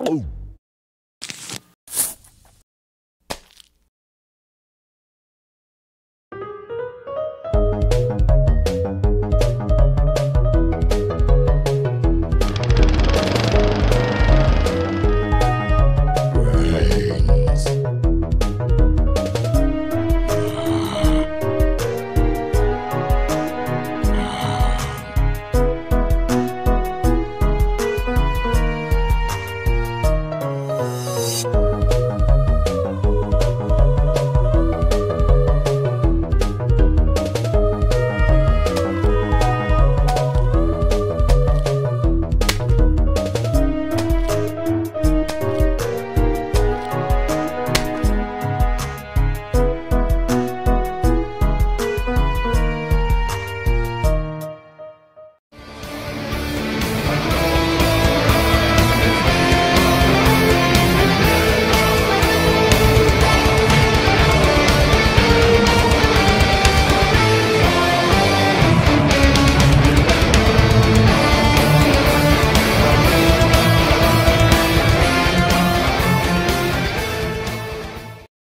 Oh.